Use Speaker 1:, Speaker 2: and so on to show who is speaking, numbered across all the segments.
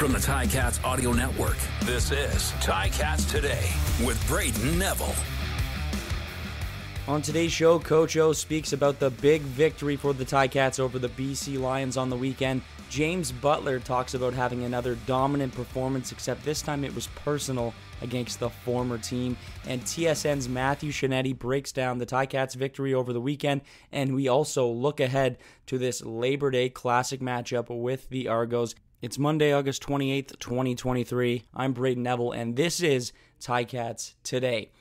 Speaker 1: From the Ticats Audio Network, this is Ticats Today with Brayden Neville.
Speaker 2: On today's show, Coach O speaks about the big victory for the Ticats over the BC Lions on the weekend. James Butler talks about having another dominant performance, except this time it was personal against the former team. And TSN's Matthew Scianitti breaks down the Ticats victory over the weekend. And we also look ahead to this Labor Day Classic matchup with the Argos. It's Monday, August 28th, 2023. I'm Brayden Neville, and this is Ticats Today.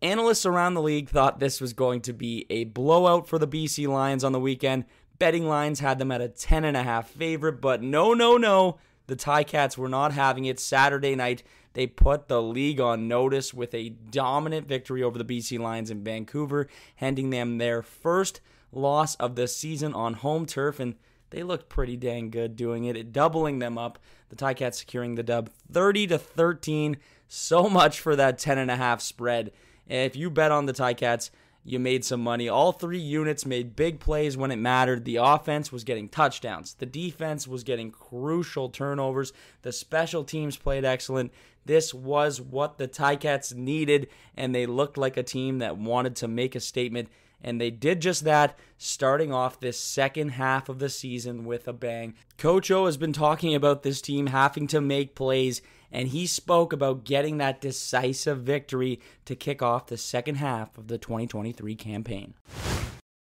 Speaker 2: Analysts around the league thought this was going to be a blowout for the BC Lions on the weekend. Betting lines had them at a 10.5 favorite, but no, no, no. The Ticats were not having it Saturday night. They put the league on notice with a dominant victory over the BC Lions in Vancouver, handing them their first loss of the season on home turf. And they looked pretty dang good doing it, it doubling them up. The Ticats securing the dub 30 to 13. So much for that 10 and a half spread. If you bet on the Ticats, you made some money. All three units made big plays when it mattered. The offense was getting touchdowns. The defense was getting crucial turnovers. The special teams played excellent. This was what the Ticats needed, and they looked like a team that wanted to make a statement and they did just that, starting off this second half of the season with a bang. Coach O has been talking about this team having to make plays, and he spoke about getting that decisive victory to kick off the second half of the 2023 campaign.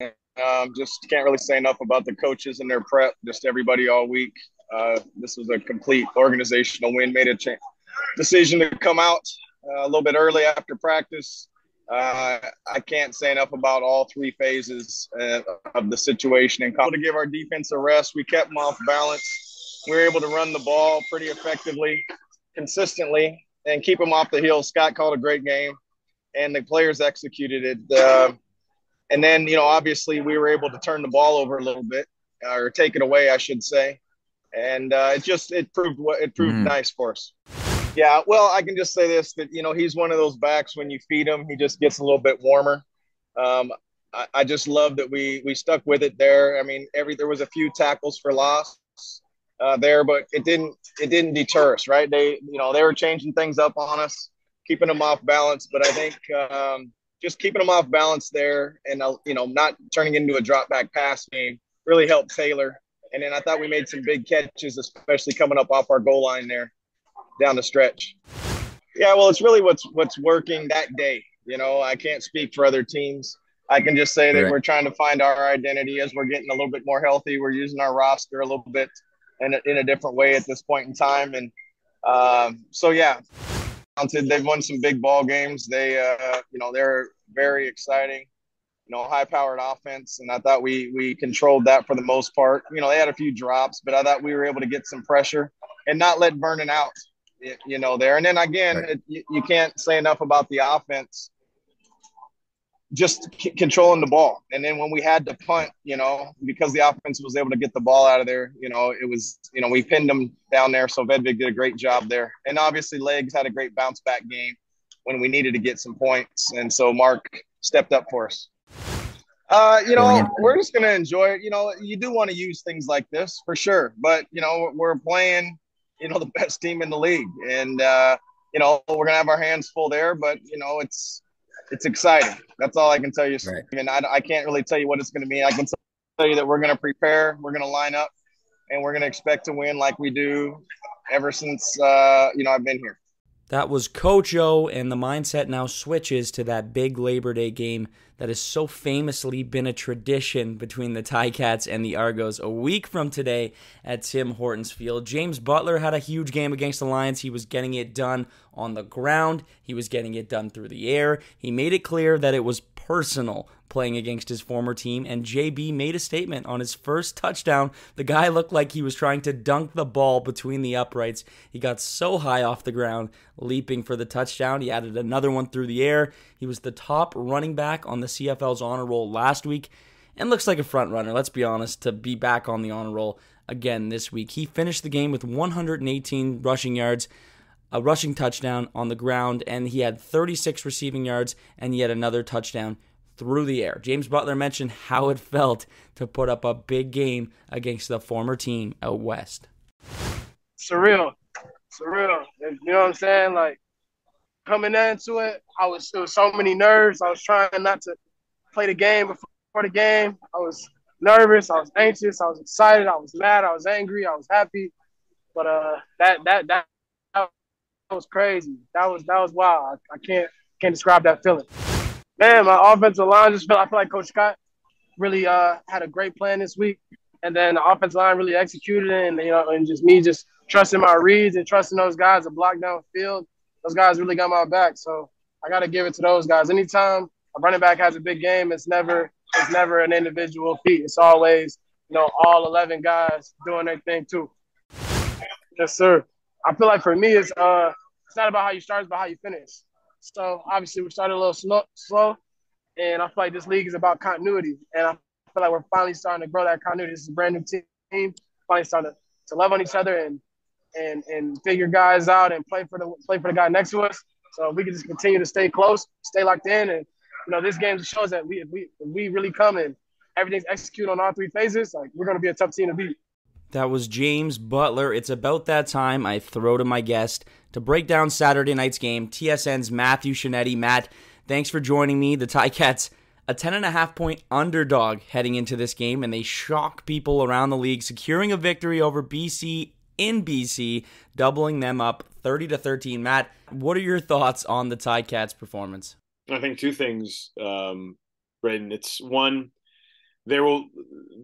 Speaker 3: Um, just can't really say enough about the coaches and their prep. Just everybody all week. Uh, this was a complete organizational win. Made a cha- decision to come out uh, a little bit early after practice. Uh, I can't say enough about all three phases uh, of the situation. And to give our defense a rest, we kept them off balance. We were able to run the ball pretty effectively, consistently, and keep them off the heel. Scott called a great game, and the players executed it. Uh, and then, you know, obviously, we were able to turn the ball over a little bit, or take it away, I should say. And uh, it just it proved what it proved mm. nice for us. Yeah, well, I can just say this that you know he's one of those backs when you feed him, he just gets a little bit warmer. Um, I, I, just love that we we stuck with it there. I mean, every there was a few tackles for loss uh, there, but it didn't it didn't deter us, right? They you know they were changing things up on us, keeping them off balance. But I think um, just keeping them off balance there, and uh, you know not turning into a drop back pass game really helped Taylor. And then I thought we made some big catches, especially coming up off our goal line there down the stretch. Yeah, well, it's really what's what's working that day. You know, I can't speak for other teams. I can just say that right. we're trying to find our identity as we're getting a little bit more healthy. We're using our roster a little bit in a, in a different way at this point in time, and um, so yeah, they've won some big ball games. They, uh, you know, they're very exciting. You know, high-powered offense, and I thought we we controlled that for the most part. You know, they had a few drops, but I thought we were able to get some pressure and not let Vernon out you know, there. And then again, right. it, you, you, can't say enough about the offense just c- controlling the ball. And then when we had to punt, you know, because the offense was able to get the ball out of there, you know, it was, you know, we pinned them down there. So Vedvik did a great job there. And obviously, Legs had a great bounce back game when we needed to get some points. And so Mark stepped up for us. Uh, you know, we're just going to enjoy it. You know, you do want to use things like this for sure. But, you know, we're playing you know the best team in the league, and uh, you know we're gonna have our hands full there. But you know it's it's exciting. That's all I can tell you. Right. I mean, I, I can't really tell you what it's going to be. I can tell you that we're going to prepare, we're going to line up, and we're going to expect to win like we do ever since uh, you know I've been here.
Speaker 2: That was Coach O, and the mindset now switches to that big Labor Day game that has so famously been a tradition between the Ticats and the Argos a week from today at Tim Hortons Field. James Butler had a huge game against the Lions. He was getting it done on the ground, he was getting it done through the air. He made it clear that it was personal playing against his former team, and JB made a statement on his first touchdown. The guy looked like he was trying to dunk the ball between the uprights. He got so high off the ground, leaping for the touchdown. He added another one through the air. He was the top running back on the CFL's honor roll last week and looks like a front runner, let's be honest, to be back on the honor roll again this week. He finished the game with 118 rushing yards, a rushing touchdown on the ground, and he had 36 receiving yards and yet another touchdown through the air. James Butler mentioned how it felt to put up a big game against the former team out west.
Speaker 4: Surreal. surreal. You know what I'm saying? Like coming into it, I was was so many nerves. I was trying not to play the game before the game. I was nervous. I was anxious. I was excited. I was mad. I was angry. I was happy. But uh, that that that, that was crazy. That was that was wild. I, I can't can't describe that feeling. Man, my offensive line just felt. I feel like Coach Scott really uh, had a great plan this week, and then the offensive line really executed it, and you know, and just me just trusting my reads and trusting those guys to block down field. Those guys really got my back, so I got to give it to those guys. Anytime a running back has a big game, it's never it's never an individual feat. It's always you know all eleven guys doing their thing too. Yes, sir. I feel like for me, it's uh, it's not about how you start, it's about how you finish. So obviously, we started a little slow, slow, and I feel like this league is about continuity. And I feel like we're finally starting to grow that continuity. This is a brand new team, finally starting to, to love on each other and and and figure guys out and play for the play for the guy next to us. So we can just continue to stay close, stay locked in, and you know this game shows that we we we really come and everything's executed on all three phases, like we're gonna be a tough team to beat.
Speaker 2: That was James Butler. It's about that time I throw to my guest to break down Saturday night's game. TSN's Matthew Scianitti. Matt, thanks for joining me. The Ticats, a 10.5 point underdog heading into this game, and they shock people around the league, securing a victory over BC in BC, doubling them up 30 to 13. Matt, what are your thoughts on the Ticats' performance?
Speaker 5: I think two things, um, Brayden. It's one, there will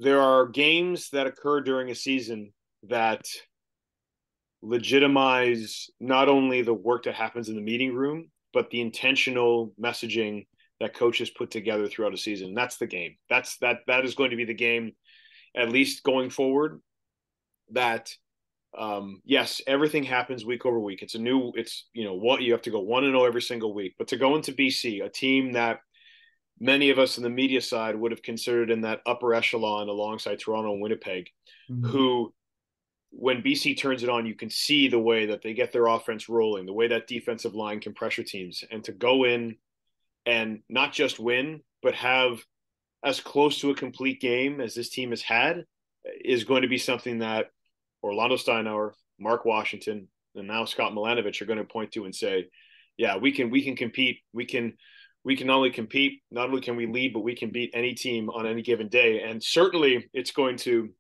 Speaker 5: there are games that occur during a season that legitimize not only the work that happens in the meeting room but the intentional messaging that coaches put together throughout a season. That's the game. That's that that is going to be the game at least going forward that um yes everything happens week over week. It's a new it's you know what you have to go 1 and 0 every single week. But to go into BC a team that many of us in the media side would have considered in that upper echelon alongside Toronto and Winnipeg, mm-hmm. who, when BC turns it on, you can see the way that they get their offense rolling, the way that defensive line can pressure teams, and to go in and not just win, but have as close to a complete game as this team has had is going to be something that Orlando Steinauer, Mark Washington, and now Scott Milanovich are going to point to and say, yeah, we can we can compete. We can we can not only compete, not only can we lead, but we can beat any team on any given day. And certainly it's going to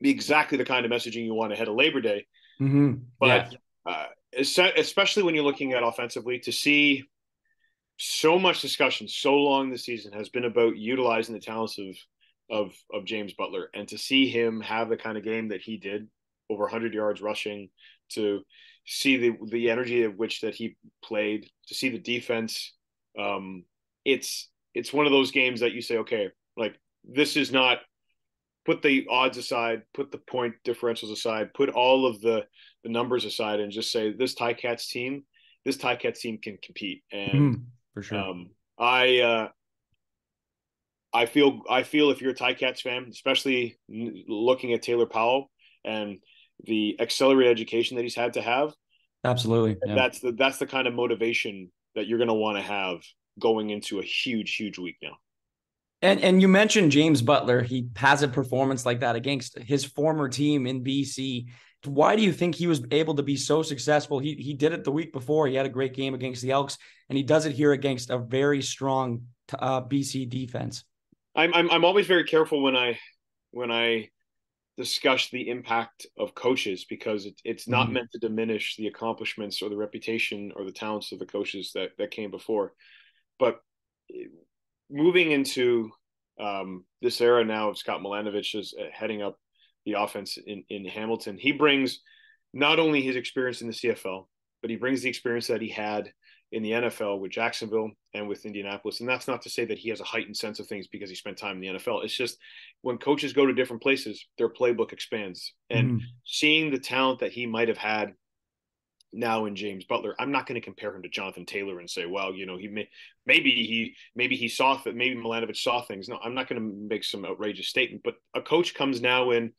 Speaker 5: be exactly the kind of messaging you want ahead of Labor Day.
Speaker 2: Mm-hmm.
Speaker 5: But yeah. uh, especially when you're looking at offensively, to see so much discussion so long this season has been about utilizing the talents of of of James Butler and to see him have the kind of game that he did over 100 yards rushing to see the the energy of which that he played to see the defense um, it's it's one of those games that you say, okay, like this is not put the odds aside, put the point differentials aside, put all of the the numbers aside, and just say this Ticats team, this Ticats team can compete. And mm,
Speaker 2: for sure, um,
Speaker 5: I uh, I feel I feel if you're a Ticats fan, especially looking at Taylor Powell and the accelerated education that he's had to have,
Speaker 2: absolutely,
Speaker 5: yeah. that's the that's the kind of motivation that you're going to want to have going into a huge, huge week now.
Speaker 2: And and you mentioned James Butler. He has a performance like that against his former team in BC. Why do you think he was able to be so successful? He he did it the week before. He had a great game against the Elks, and he does it here against a very strong uh, BC defense.
Speaker 5: I'm, I'm I'm always very careful when I when I discuss the impact of coaches because it, it's not mm-hmm. meant to diminish the accomplishments or the reputation or the talents of the coaches that, that came before. But eh, moving into um, this era now of Scott Milanovich is uh, heading up the offense in, in Hamilton, he brings not only his experience in the CFL, but he brings the experience that he had in the NFL with Jacksonville and with Indianapolis. And that's not to say that he has a heightened sense of things because he spent time in the NFL. It's just when coaches go to different places, their playbook expands. And mm. seeing the talent that he might have had now in James Butler, I'm not going to compare him to Jonathan Taylor and say, well, you know, he may maybe he maybe he saw that maybe Milanovich saw things. No, I'm not going to make some outrageous statement, but a coach comes now in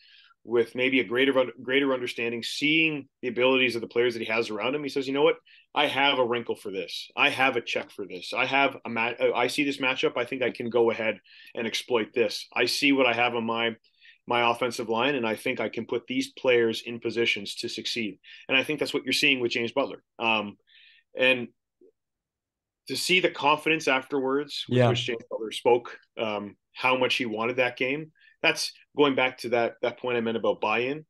Speaker 5: with maybe a greater greater understanding, seeing the abilities of the players that he has around him. He says, you know what, I have a wrinkle for this. I have a check for this. I have a mat. I see this matchup. I think I can go ahead and exploit this. I see what I have on my my offensive line, and I think I can put these players in positions to succeed. And I think that's what you're seeing with James Butler. Um, and to see the confidence afterwards with
Speaker 2: yeah.
Speaker 5: which James Butler spoke, um, how much he wanted that game. That's going back to that that point I meant about buy-in.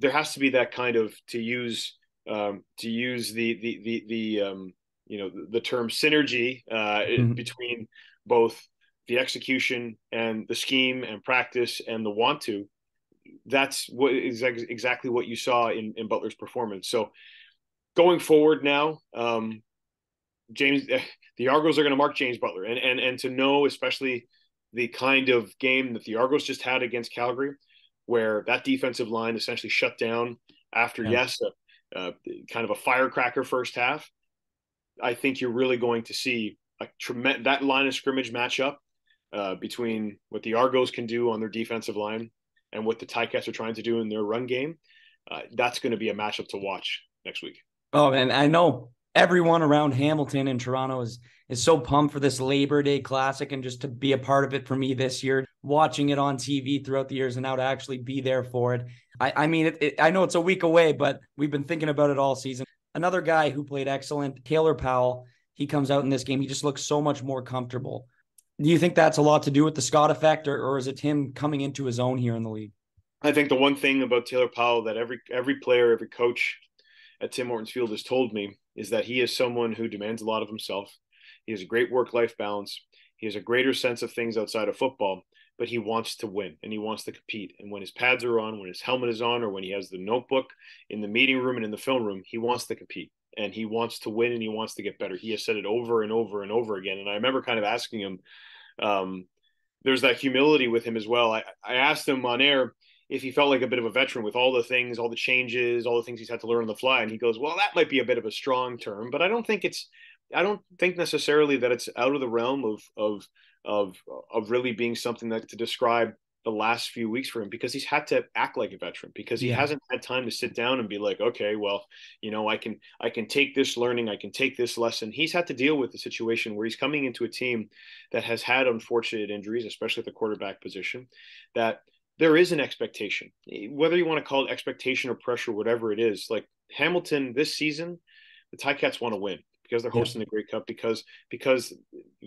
Speaker 5: There has to be that kind of to use um, to use the the the the um, you know the, the term synergy uh, mm-hmm. between both the execution and the scheme and practice and the want to. That's what is exactly what you saw in, in Butler's performance. So going forward now, um, James, the Argos are going to mark James Butler, and and and to know, especially the kind of game that the Argos just had against Calgary, where that defensive line essentially shut down after yeah. yes, a, kind of a firecracker first half. I think you're really going to see a tremendous that line of scrimmage matchup uh, between what the Argos can do on their defensive line and what the Ticats are trying to do in their run game. Uh, that's going to be a matchup to watch next week.
Speaker 2: Oh, and I know everyone around Hamilton and Toronto is is so pumped for this Labor Day Classic and just to be a part of it for me this year, watching it on TV throughout the years and now to actually be there for it. I, I mean, it, it, I know it's a week away, but we've been thinking about it all season. Another guy who played excellent, Taylor Powell. He comes out in this game. He just looks so much more comfortable. Do you think that's a lot to do with the Scott effect, or, or is it him coming into his own here in the league?
Speaker 5: I think the one thing about Taylor Powell that every every player, every coach at Tim Hortons Field has told me is that he is someone who demands a lot of himself. He has a great work life balance. He has a greater sense of things outside of football, but he wants to win and he wants to compete. And when his pads are on, when his helmet is on, or when he has the notebook in the meeting room and in the film room, he wants to compete and he wants to win and he wants to get better. He has said it over and over and over again. And I remember kind of asking him, um, there's that humility with him as well. I, I asked him on air, if he felt like a bit of a veteran with all the things, all the changes, all the things he's had to learn on the fly. And he goes, well, that might be a bit of a strong term, but I don't think it's, I don't think necessarily that it's out of the realm of, of, of, of really being something that to describe the last few weeks for him because he's had to act like a veteran because he yeah. hasn't had time to sit down and be like okay well you know i can i can take this learning i can take this lesson he's had to deal with the situation where he's coming into a team that has had unfortunate injuries especially at the quarterback position that there is an expectation, whether you want to call it expectation or pressure, whatever it is. Like Hamilton this season, the Ticats want to win because they're hosting yeah. the Grey Cup because because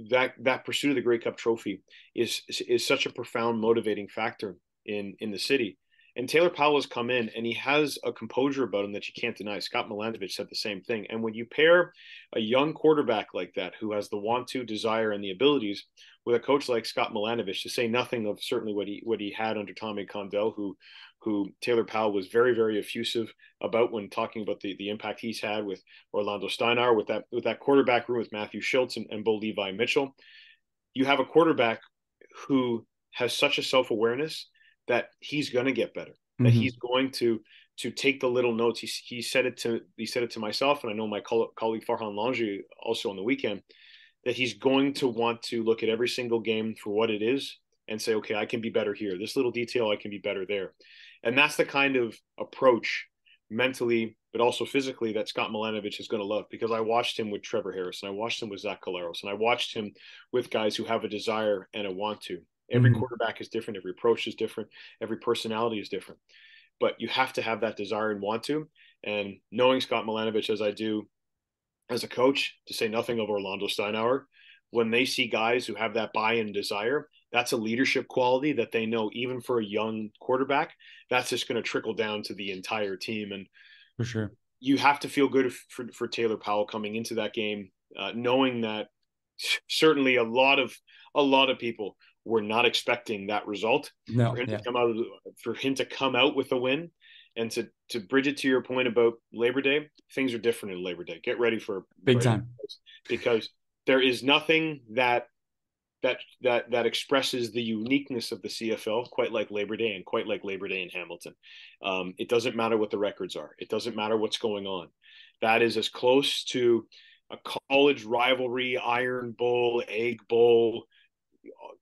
Speaker 5: that that pursuit of the Grey Cup trophy is is such a profound motivating factor in in the city. And Taylor Powell has come in and he has a composure about him that you can't deny. Scott Milanovich said the same thing. And when you pair a young quarterback like that who has the want to, desire, and the abilities with a coach like Scott Milanovich, to say nothing of certainly what he what he had under Tommy Condell, who who Taylor Powell was very, very effusive about when talking about the, the impact he's had with Orlando Steinauer, with that with that quarterback room with Matthew Shiltz and, and Bo Levi Mitchell. You have a quarterback who has such a self-awareness that he's going to get better. Mm-hmm. That he's going to to take the little notes. He, he said it to he said it to myself, and I know my colleague Farhan Lalji also on the weekend that he's going to want to look at every single game for what it is and say, okay, I can be better here. This little detail, I can be better there, and that's the kind of approach mentally, but also physically that Scott Milanovich is going to love because I watched him with Trevor Harris and I watched him with Zach Collaros and I watched him with guys who have a desire and a want to. Every mm-hmm. quarterback is different. Every approach is different. Every personality is different. But you have to have that desire and want to. And knowing Scott Milanovich as I do as a coach, to say nothing of Orlando Steinauer, when they see guys who have that buy-in desire, that's a leadership quality that they know even for a young quarterback, that's just going to trickle down to the entire team. And
Speaker 2: for sure,
Speaker 5: you have to feel good for, for Taylor Powell coming into that game, uh, knowing that certainly a lot of a lot of people were not expecting that result.
Speaker 2: No,
Speaker 5: for him
Speaker 2: yeah.
Speaker 5: to come out for him to come out with a win, and to to bridge it to your point about Labor Day, things are different in Labor Day. Get ready for
Speaker 2: big time
Speaker 5: because there is nothing that that that that expresses the uniqueness of the CFL quite like Labor Day and quite like Labor Day in Hamilton. Um, it doesn't matter what the records are. It doesn't matter what's going on. That is as close to a college rivalry, Iron Bowl, Egg Bowl,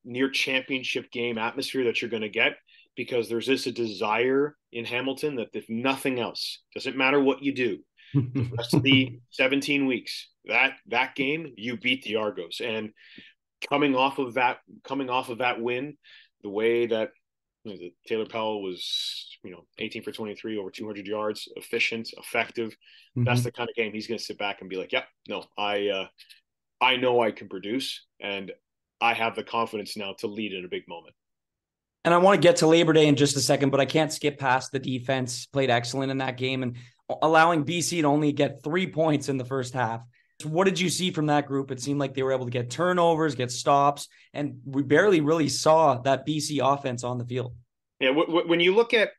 Speaker 5: near championship game atmosphere that you're going to get because there's this a desire in Hamilton that if nothing else doesn't matter what you do the rest of the 17 weeks that that game you beat the Argos and coming off of that coming off of that win the way that Taylor Powell was, you know, 18 for 23, over 200 yards, efficient, effective. Mm-hmm. That's the kind of game he's going to sit back and be like, "Yeah, no, I, uh, I know I can produce, and I have the confidence now to lead in a big moment."
Speaker 2: And I want to get to Labor Day in just a second, but I can't skip past the defense. Played excellent in that game and allowing BC to only get three points in the first half. What did you see from that group? It seemed like they were able to get turnovers, get stops, and we barely really saw that BC offense on the field.
Speaker 5: Yeah, when you look at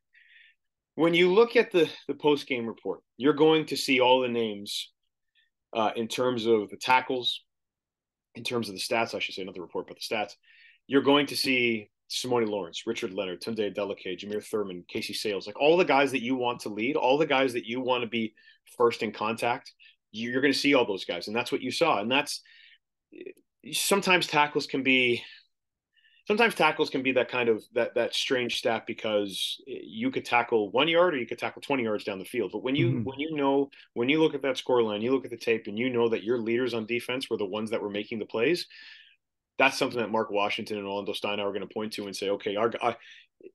Speaker 5: when you look at the the post game report, you're going to see all the names uh, in terms of the tackles, in terms of the stats. I should say not the report, but the stats. You're going to see Simoni Lawrence, Richard Leonard, Tunde Adeleke, Jameer Thurman, Casey Sales, like all the guys that you want to lead, all the guys that you want to be first in contact you're going to see all those guys, and that's what you saw. And that's sometimes tackles can be sometimes tackles can be that kind of that that strange stat because you could tackle one yard or you could tackle 20 yards down the field but when you mm-hmm. when you know when you look at that score line you look at the tape and you know that your leaders on defense were the ones that were making the plays that's something that mark washington and orlando steinauer going to point to and say okay our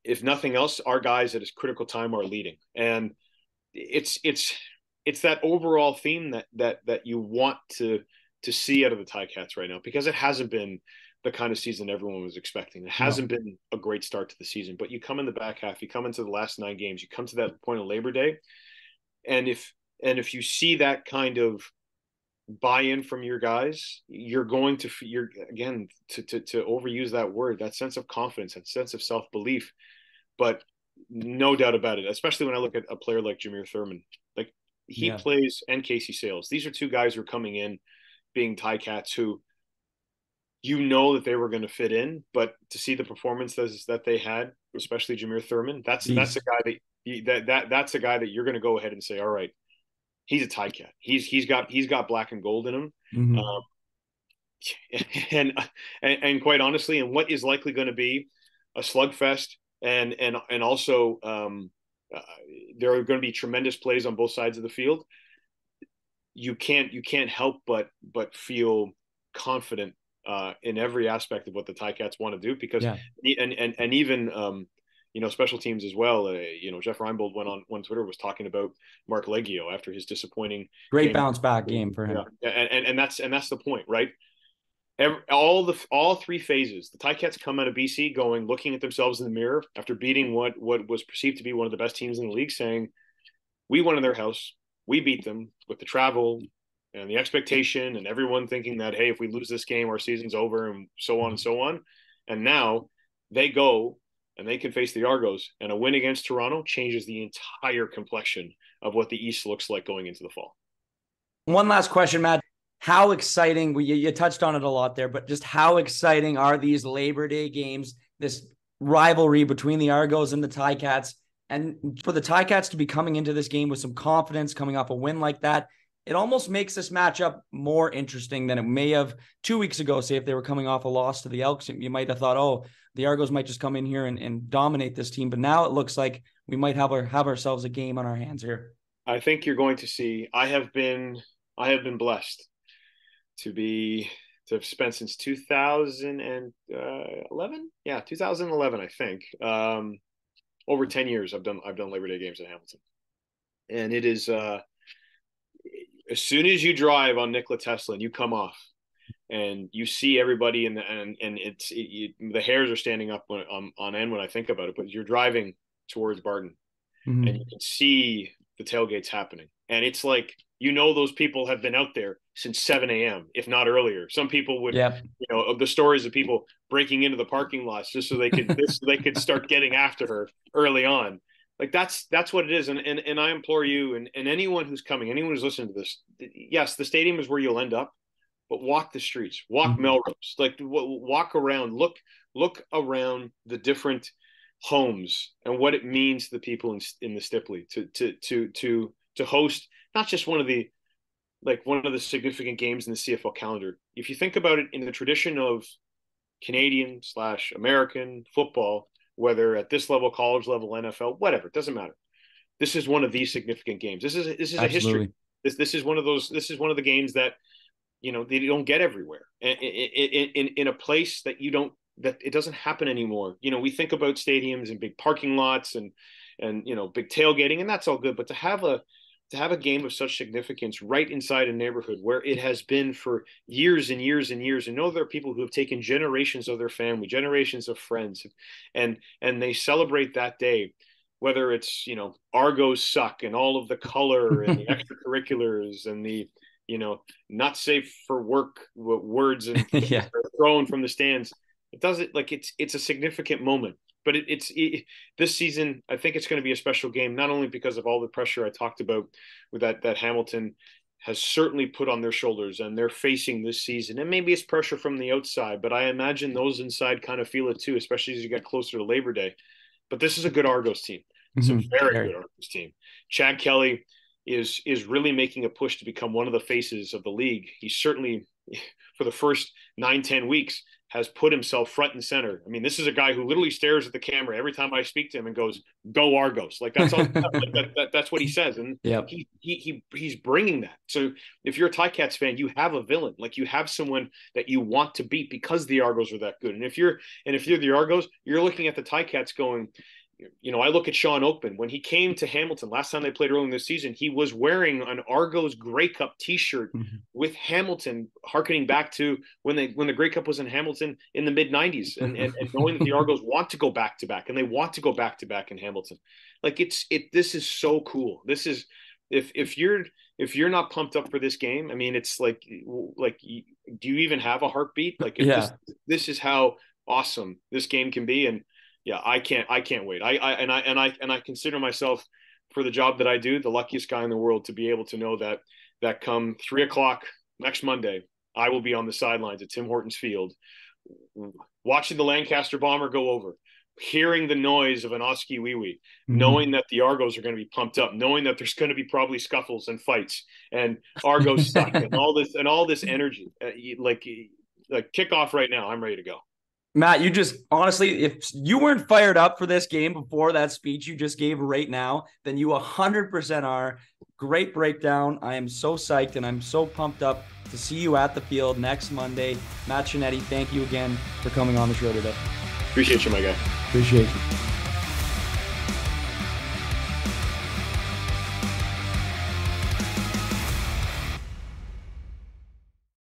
Speaker 5: if nothing else our guys at a critical time are leading and it's it's it's that overall theme that that that you want to to see out of the Ticats right now because it hasn't been the kind of season everyone was expecting. It hasn't no. been a great start to the season, but you come in the back half, you come into the last nine games, you come to that point of Labor Day, and if and if you see that kind of buy-in from your guys, you're going to you're again to to to overuse that word, that sense of confidence, that sense of self-belief, but no doubt about it, especially when I look at a player like Jameer Thurman. He yeah. plays and Casey Sales. These are two guys who are coming in being ticats who you know that they were going to fit in, but to see the performances that they had, especially Jameer Thurman, that's Jeez. that's a guy that that that that's a guy that you're going to go ahead and say, all right, he's a ticat. He's he's got he's got black and gold in him. Mm-hmm. Um, and, and and quite honestly, and what is likely going to be a slugfest, and and and also um, uh, there are going to be tremendous plays on both sides of the field. You can't you can't help but but feel confident uh, in every aspect of what the Ticats want to do because yeah. and and and even um, you know special teams as well. Uh, you know Jeff Reinebold went on on Twitter was talking about Marc Liegghio after his disappointing
Speaker 2: great game. bounce back game for him.
Speaker 5: Yeah. And, and and that's and that's the point, right? Every, all the all three phases. The Ticats come out of BC going, looking at themselves in the mirror after beating what what was perceived to be one of the best teams in the league, saying, "We won in their house. We beat them with the travel and the expectation, and everyone thinking that hey, if we lose this game, our season's over, and so on and so on." And now they go and they can face the Argos, and a win against Toronto changes the entire complexion of what the East looks like going into the fall.
Speaker 2: One last question, Matt how exciting you, you touched on it a lot there but just how exciting are these labor day games this rivalry between the argos and the ticats? And for the ticats to be coming into this game with some confidence coming off a win like that it almost makes this matchup more interesting than it may have two weeks ago say if they were coming off a loss to the elks. You might have thought oh the argos might just come in here and, and dominate this team but now it looks like we might have our, have ourselves a game on our hands here.
Speaker 5: I think you're going to see i have been i have been blessed to be to have spent since 2011 yeah 2011 i think. Um, over 10 years i've done i've done labor day games in hamilton. And it is uh, as soon as you drive on nikola tesla and you come off and you see everybody in the and and it's it, the hairs are standing up on, on, on end when i think about it but you're driving towards barton mm-hmm. and you can see the tailgates happening. And it's like you know those people have been out there since 7 a.m if not earlier some people would yeah. you know the stories of people breaking into the parking lots just so they could this so they could start getting after her early on like that's that's what it is and and, and i implore you and, and anyone who's coming anyone who's listening to this yes the stadium is where you'll end up but walk the streets walk mm-hmm. melrose like walk around look look around the different homes and what it means to the people in, in the Stipeley to to to to to host not just one of the like one of the significant games in the CFL calendar. If you think about it in the tradition of Canadian slash American football, whether at this level, college level, NFL, whatever, it doesn't matter. This is one of these significant games. This is this is Absolutely. a history. This this is one of those. This is one of the games that you know they don't get everywhere in, in, in, in a place that you don't that it doesn't happen anymore. You know, we think about stadiums and big parking lots and and you know big tailgating, and that's all good. But to have a to have a game of such significance right inside a neighborhood where it has been for years and years and years and know there are people who have taken generations of their family generations of friends and and they celebrate that day whether it's you know argos suck and all of the color and the extracurriculars and the you know not safe for work words and yeah. thrown from the stands it does it like it's it's a significant moment but it, it's it, this season. I think it's going to be a special game, not only because of all the pressure I talked about with that that Hamilton has certainly put on their shoulders and they're facing this season. And maybe it's pressure from the outside, but I imagine those inside kind of feel it too, especially as you get closer to Labor Day. But this is a good Argos team. It's mm-hmm. a very good Argos team. Chad Kelly is is really making a push to become one of the faces of the league. He's certainly for the first nine, ten weeks has put himself front and center. I mean, this is a guy who literally stares at the camera every time I speak to him and goes, "Go Argos!" Like that's all, like that, that, that's what he says, and yep. he, he he he's bringing that. So if you're a Ticats fan, you have a villain, like you have someone that you want to beat because the Argos are that good. And if you're and if you're the Argos, you're looking at the Ticats going, you know, I look at Shawn Oakman when he came to Hamilton last time they played early in the season. He was wearing an Argos Grey Cup T-shirt mm-hmm. with Hamilton, harkening back to when they when the Grey Cup was in Hamilton in the mid '90s, and, and, and knowing that the Argos want to go back to back and they want to go back to back in Hamilton, like it's it. This is so cool. This is if if you're if you're not pumped up for this game, I mean, it's like like do you even have a heartbeat? Like yeah. this, this is how awesome this game can be, and yeah, I can't I can't wait. I, I and I and I and I consider myself for the job that I do the luckiest guy in the world to be able to know that that come three o'clock next Monday I will be on the sidelines at Tim Hortons Field watching the Lancaster bomber go over hearing the noise of an Oskee wee wee, mm-hmm. knowing that the Argos are going to be pumped up, knowing that there's going to be probably scuffles and fights and Argos stuck and all this and all this energy. Uh, like, like kick off right now. I'm ready to go.
Speaker 2: Matt, you just honestly, if you weren't fired up for this game before that speech you just gave right now, then you 100% are. Great breakdown. I am so psyched and I'm so pumped up to see you at the field next Monday. Matt Scianitti, thank you again for coming on the show today.
Speaker 5: Appreciate you, my guy.
Speaker 2: Appreciate you.